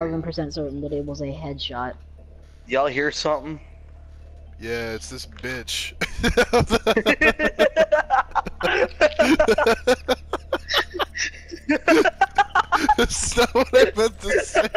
thousand percent certain that it was a headshot. Y'all hear something? Yeah, it's this bitch. That's not what I meant to say.